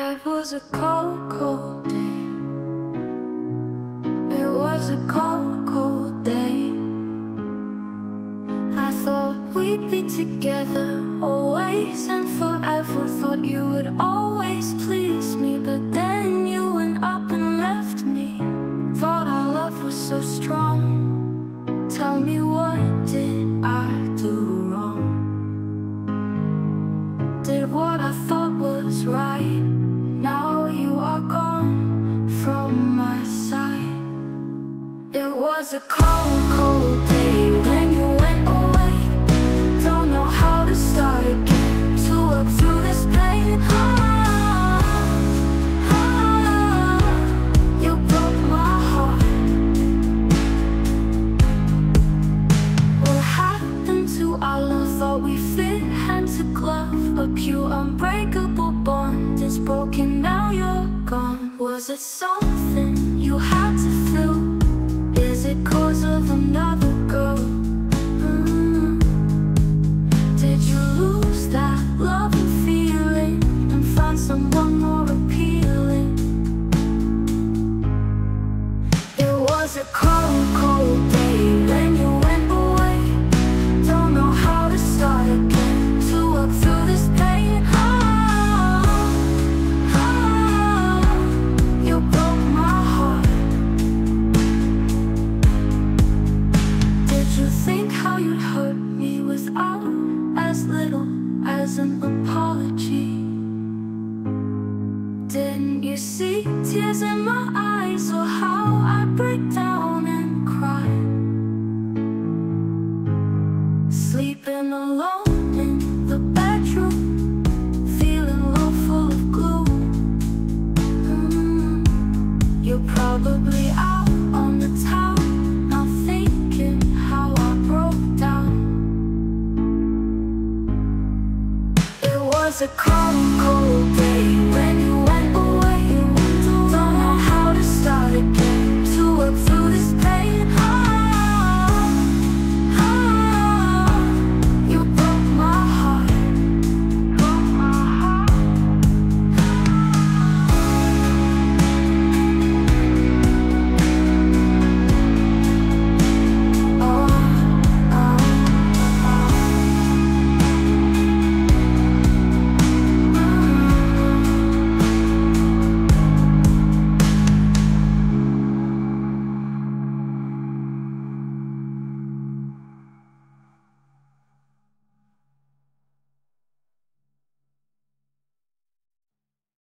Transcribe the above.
It was a cold, cold day. It was a cold, cold day. I thought we'd be together always and forever. Thought you would always please me, but was a cold, cold day when you went away. Don't know how to start again to work through this pain. Ah, ah, you broke my heart. What happened to our love? Thought we fit hand to glove. A pure, unbreakable bond is broken. Now you're gone. Was it something you had to was a cold, cold day when you went away. Don't know how to start again to through this pain. Ah, ah, you broke my heart. Did you think how you'd hurt me without as little as an apology? tears in my eyes or how I break down and cry. Sleeping alone in the bedroom Feeling full of. Mm-hmm. You're probably out on the town Not thinking how I broke down. It was a cold, cold day.